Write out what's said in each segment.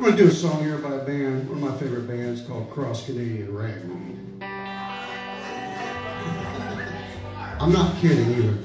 I'm going to do a song here by a band, one of my favorite bands called Cross Canadian Ragweed. I'm not kidding either.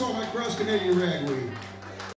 You. My Cross Canadian Ragweed.